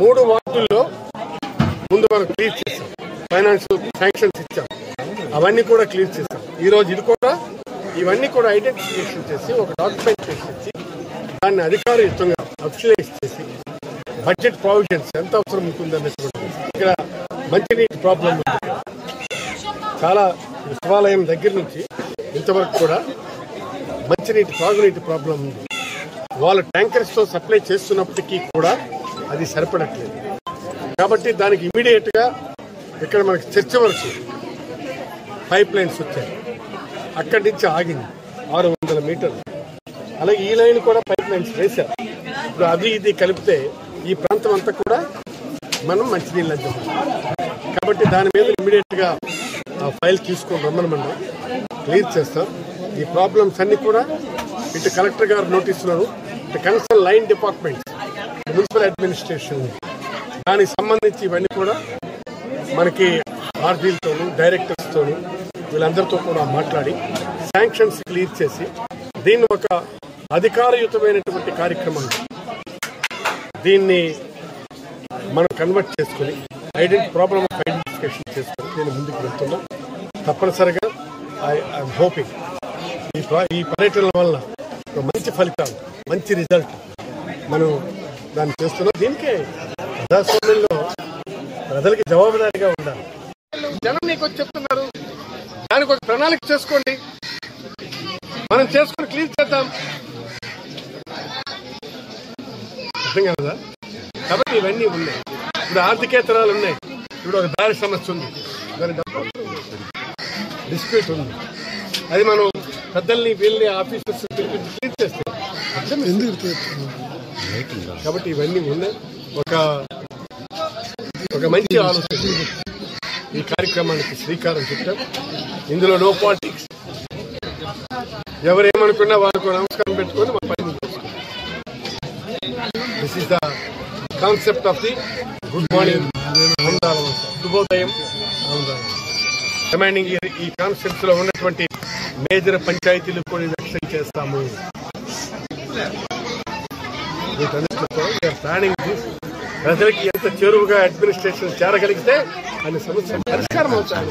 మూడు వార్డుల్లో ముందు మనం క్లియర్ చేస్తాం ఫైనాన్షియల్ శాంక్షన్స్ ఇచ్చాం. అవన్నీ కూడా క్లియర్ చేస్తాం ఈ రోజు ఇది కూడా ఇవన్నీ కూడా ఐడెంటిఫికేషన్ చేసి ఒక డాక్యుమెంట్ చేసి దాన్ని అధికారయుతంగా అఫిషియలైజ్ చేసి బడ్జెట్ ప్రావిజన్స్ ఎంత అవసరం ఉంటుందనేటువంటి ఇక్కడ మంచినీటి ప్రాబ్లం ఉంది. చాలా శివాలయం దగ్గర నుంచి ఇంతవరకు కూడా మంచినీటి తాగునీటి ప్రాబ్లం ఉంది. వాళ్ళు ట్యాంకర్స్తో సప్లై చేస్తున్నప్పటికీ కూడా అది సరిపడట్లేదు. కాబట్టి దానికి ఇమీడియట్గా ఇక్కడ మనకి చర్చ వరకు పైప్ లైన్స్ వచ్చాయి. అక్కడి నుంచి ఆగింది ఆరు వందల మీటర్లు. అలాగే ఈ లైన్ కూడా పైప్ లైన్స్ వేశారు. ఇప్పుడు అది ఇది కలిపితే ఈ ప్రాంతం అంతా కూడా మనం మంచినీళ్ళు అందాం కాబట్టి దాని మీద ఇమీడియట్గా ఆ ఫైల్ తీసుకొని రమ్మనమన్నా క్లియర్ చేస్తాం. ఈ ప్రాబ్లమ్స్ అన్ని కూడా ఇటు కలెక్టర్ గారు నోటీసులను ఇటు concern line department municipal administration దానికి సంబంధించి ఇవన్నీ కూడా మనకి ఆర్డీలతోనూ డైరెక్టర్స్తోనూ వీళ్ళందరితో కూడా మాట్లాడి శాంక్షన్స్ క్లియర్ చేసి దీన్ని ఒక అధికారయుతమైనటువంటి కార్యక్రమం దీన్ని మనం కన్వర్ట్ చేసుకుని ఐడెంటి ప్రాబ్లమ్ ఆఫ్ ఐడెంటిఫికేషన్ చేసుకుని నేను ముందుకు వెళ్తున్నాం. తప్పనిసరిగా ఐఎమ్ హోపింగ్ ఈ ఈ పర్యటనల వల్ల ఒక మంచి ఫలితాలు మంచి రిజల్ట్ మనం దాన్ని చేస్తున్నాం. దీనికే ప్రజాస్వామ్యంలో ప్రజలకి జవాబుదారీగా ఉండాలి. జనం నీకు వచ్చి చెప్తున్నారు. దానికి ఒక ప్రణాళిక చేసుకోండి. మనం చేసుకుని క్లియర్ చేద్దాం. అర్థం కదా కాబట్టి ఇవన్నీ ఉన్నాయి. ఇప్పుడు ఆర్థికేతరాలు ఉన్నాయి. ఇప్పుడు ఒక దారి సమస్య ఉంది. దాని డిస్ప్యూట్ ఉంది. అది మనం పెద్దల్ని వీళ్ళని ఆఫీసర్స్ పిలిపించి క్లియర్ చేస్తే అర్థం ఎందుకు కాబట్టి ఇవన్నీ ఉన్నాయి ఒక ఒక మంచి ఆలోచన. ఈ కార్యక్రమానికి శ్రీకారం చుట్టాం. ఇందులో నో పాలిటిక్స్ ఎవరేమనుకున్నా వాళ్ళకు నమస్కారం పెట్టుకొని మా పని this is the concept of the good morning శుభోదయం. కమాండింగ్ ఈ కాన్సెప్ట్లో ఉన్నటువంటి మేజర్ పంచాయతీలు కూడా రక్షణ చేస్తాము. వీటన్నిటిలో ప్రజలకి ఎంత చేరువుగా అడ్మినిస్ట్రేషన్ చేరగలిగితే అన్ని సమస్యలు పరిష్కారం అవుతాయి.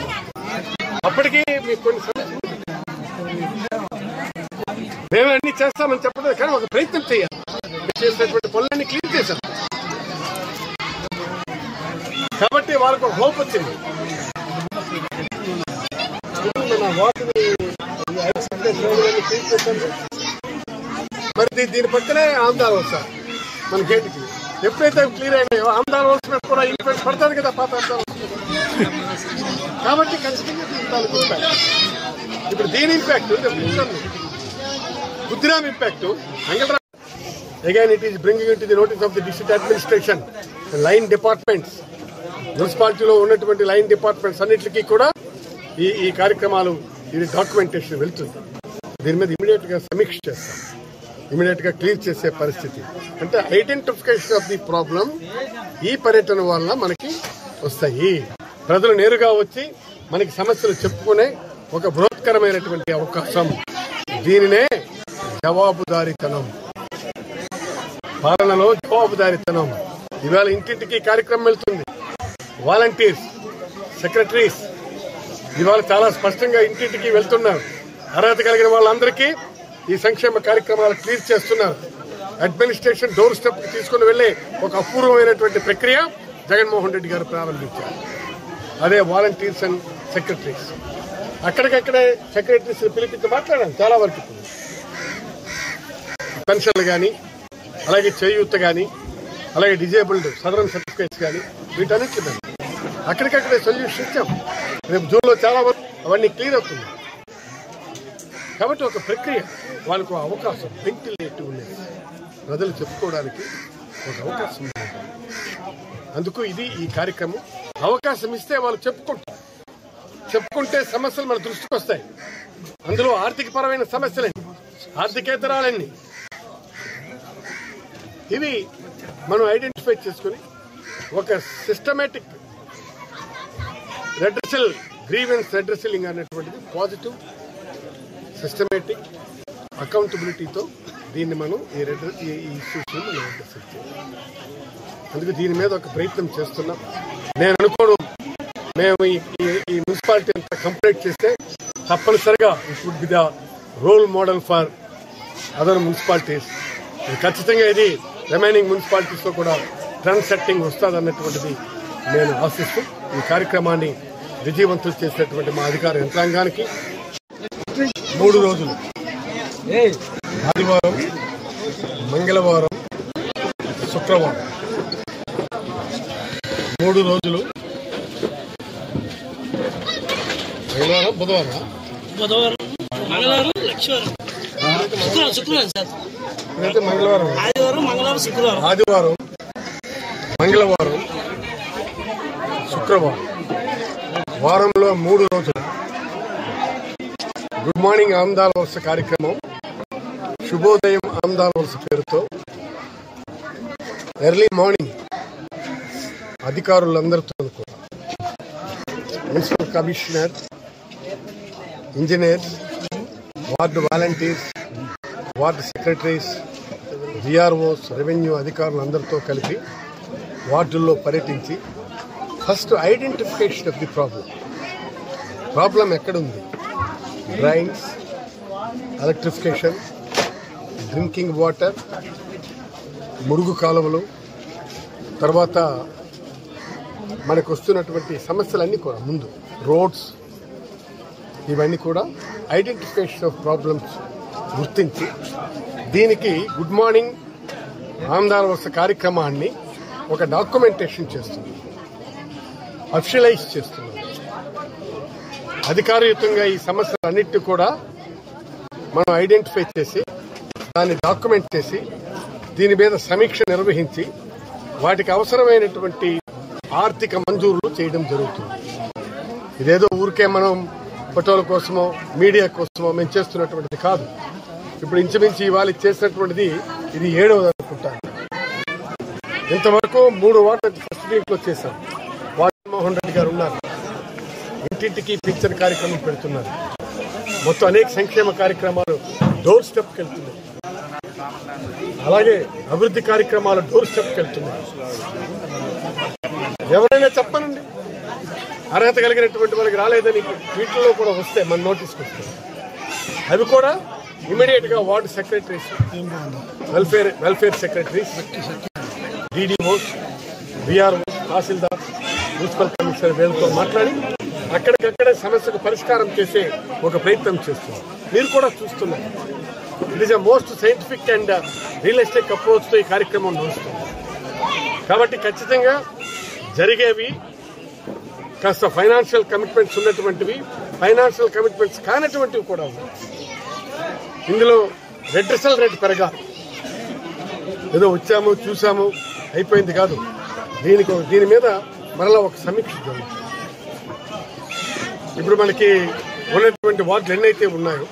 అప్పటికీ మీకు కొన్ని సమస్యలు మేము అన్ని చేస్తామని చెప్పలేదు కానీ ఒక ప్రయత్నం చేయాలి. చేసినటువంటి పనులన్నీ క్లీన్ చేశాం. కాబట్టి వాళ్ళకు ఒక హోప్ వచ్చింది. క్లీన్ మరి దీని పక్కనే ఆంధ్రాలు వస్తారు మన గేటుకి. ఎప్పుడైతే క్లియర్ అయినాయో ఆంధ్రాలు వలస కూడా ఇంపాక్ట్ పడుతుంది కదా పాత కాబట్టి ఖచ్చితంగా దీనికి ఇప్పుడు దీని impact Buddhiram impact Venkatram. Again it is bringing it the notice of the district administration line departments మున్సిపాలిటీలో ఉన్నటువంటి లైన్ డిపార్ట్మెంట్స్ అన్నిటికీ కూడా ఈ ఈ కార్యక్రమాలు ఇది డాక్యుమెంటేషన్ వెళ్తుంది. దీని మీద ఇమీడియట్గా సమీక్ష చేస్తాం. ఇమీడియట్గా క్లియర్ చేసే పరిస్థితి. అంటే ఐడెంటిఫికేషన్ ఆఫ్ ది ప్రాబ్లం ఈ పర్యటన వల్ల మనకి వస్తాయి. ప్రజలు నేరుగా వచ్చి మనకి సమస్యలు చెప్పుకునే ఒక బృహత్కరమైనటువంటి అవకాశం. దీనినే జవాబుదారీతనం. పాలనలో జవాబుదారీతనం. ఇవాళ ఇంటింటికి కార్యక్రమం వెళ్తుంది. వాలంటీర్స్ సెక్రటరీస్ ఇవాళ చాలా స్పష్టంగా ఇంటింటికి వెళ్తున్నారు. అర్హత కలిగిన వాళ్ళందరికీ ఈ సంక్షేమ కార్యక్రమాలు క్లియర్ చేస్తున్నారు. అడ్మినిస్ట్రేషన్ డోర్ స్టెప్ తీసుకుని వెళ్ళే ఒక అపూర్వమైనటువంటి ప్రక్రియ జగన్మోహన్ రెడ్డి గారు ప్రారంభించారు. అదే వాలంటీర్స్ అండ్ సెక్రటరీస్ అక్కడికక్కడే సెక్రటరీస్ పిలిపించి మాట్లాడాను చాలా వరకు పెన్షన్లు కానీ అలాగే చేయూత కానీ అలాగే డిజేబుల్డ్ సదరన్ సర్టిఫికేట్స్ కానీ వీటన్నిటి అక్కడికక్కడే సొల్యూషన్ ఇచ్చాం. రేపు జూన్లో చాలా వరకు అవన్నీ క్లియర్ అవుతుంది కాబట్టి ఒక ప్రక్రియ. వాళ్ళకు ఒక అవకాశం వెంటిలేటివ్నెస్ ప్రజలు చెప్పుకోవడానికి ఒక అవకాశం అందుకు ఇది ఈ కార్యక్రమం. అవకాశం ఇస్తే వాళ్ళు చెప్పుకుంటారు. చెప్పుకుంటే సమస్యలు మన దృష్టికి వస్తాయి. అందులో ఆర్థిక పరమైన సమస్యలన్నీ? ఆర్థికేతరాలన్నీ? ఇవి మనం ఐడెంటిఫై చేసుకుని ఒక సిస్టమేటిక్ రెడ్రసల్ గ్రీవెన్స్ రెడ్రసలింగ్ అనేటువంటిది పాజిటివ్ సిస్టమేటిక్ అకౌంటబిలిటీతో దీన్ని మనం ఈ రెడ్ ఈ ఇష్యూస్ని మనం అడ్రస్ చేయాలి. అందుకు దీని మీద ఒక ప్రయత్నం చేస్తున్నాం. నేను అనుకోను మేము ఈ ఈ- మున్సిపాలిటీ అంతా కంప్లీట్ చేస్తే తప్పనిసరిగా it would be the role model for other municipalities ఖచ్చితంగా ఇది రిమైనింగ్ మున్సిపాలిటీస్లో కూడా ట్రెండ్ సెట్టింగ్ వస్తుంది అన్నటువంటిది నేను ఆశిస్తూ ఈ కార్యక్రమాన్ని విజయవంతం చేసినటువంటి మా అధికార యంత్రాంగానికి మూడు రోజులు. ఆదివారం మంగళవారం శుక్రవారం. మూడు రోజులు. మంగళవారం బుధవారం. బుధవారం మంగళవారం లక్ష్మీవారం. శుక్రవారం శుక్రవారం సార్. ఇదైతే మంగళవారం. ఆదివారం మంగళవారం శుక్రవారం. ఆదివారం మంగళవారం శుక్రవారం. వారంలో మూడు రోజులు. గుడ్ మార్నింగ్ ఆమ్దాల వలస కార్యక్రమం శుభోదయం ఆమ్దాల వలస పేరుతో ఎర్లీ మార్నింగ్ అధికారులందరితో కూడా municipal commissioner engineers ward volunteers ward secretaries VROs revenue అధికారులందరితో కలిపి వార్డుల్లో పర్యటించి first identification of the problem problem ఎక్కడుంది? డ్రైన్స్ ఎలక్ట్రిఫికేషన్ డ్రింకింగ్ వాటర్ మురుగు కాలువలు తర్వాత మనకు వస్తున్నటువంటి సమస్యలన్నీ కూడా ముందు రోడ్స్ ఇవన్నీ కూడా ఐడెంటిఫికేషన్ ఆఫ్ ప్రాబ్లమ్స్ గుర్తించి దీనికి గుడ్ మార్నింగ్ ఆంధ్ర వరుస కార్యక్రమాన్ని ఒక డాక్యుమెంటేషన్ చేస్తుంది. అఫిషియలైజ్ చేస్తున్నారు అధికారయుతంగా ఈ సమస్యలన్నిటి కూడా మనం ఐడెంటిఫై చేసి దాన్ని డాక్యుమెంట్ చేసి దీని మీద సమీక్ష నిర్వహించి వాటికి అవసరమైనటువంటి ఆర్థిక మంజూరులు చేయడం జరుగుతుంది. ఇదేదో ఊరికే మనం ఫోటోల కోసమో మీడియా కోసమో మేము చేస్తున్నటువంటిది కాదు. ఇప్పుడు ఇంచుమించు ఇవాళ చేసినటువంటిది ఇది ఏడవది అనుకుంటాను ఇంతవరకు మూడు వాటర్ ఫస్ట్ వీక్ చేశాం. వాటర్ మోహన్ రెడ్డి గారు ఉన్నారు. ఇంటింటికి పింఛన్ కార్యక్రమం పెడుతున్నారు. మొత్తం అనేక సంక్షేమ కార్యక్రమాలు డోర్ స్టెప్కి వెళ్తున్నాయి. అలాగే అభివృద్ధి కార్యక్రమాలు డోర్ స్టెప్కి వెళ్తున్నాయి. ఎవరైనా చెప్పనండి. అర్హత కలిగినటువంటి వాళ్ళకి రాలేదని వీటిల్లో కూడా వస్తే మన నోటీస్కి వస్తాయి. అవి కూడా ఇమీడియట్గా ward secretaries welfare welfare secretaries DDOs BRO tahsildar municipal commissioner వీళ్ళతో మాట్లాడి అక్కడికక్కడే సమస్యకు పరిష్కారం చేసే ఒక ప్రయత్నం చేస్తున్నారు మీరు కూడా చూస్తున్నారు. It is a most scientific and realistic ఎస్టేట్తో ఈ కార్యక్రమం నడుస్తుంది. కాబట్టి ఖచ్చితంగా జరిగేవి కాస్త ఫైనాన్షియల్ కమిట్మెంట్స్ ఉన్నటువంటివి ఫైనాన్షియల్ కమిట్మెంట్స్ కానటువంటివి కూడా ఉన్నాయి. ఇందులో రెడ్రిసల్ రేట్ పెరగాలి. ఏదో వచ్చాము చూసాము అయిపోయింది కాదు. దీనికి దీని మీద మరలా ఒక సమీక్ష జరుగుతుంది. ఇప్పుడు మనకి ఉన్నటువంటి వార్డులు ఎన్నైతే ఉన్నాయో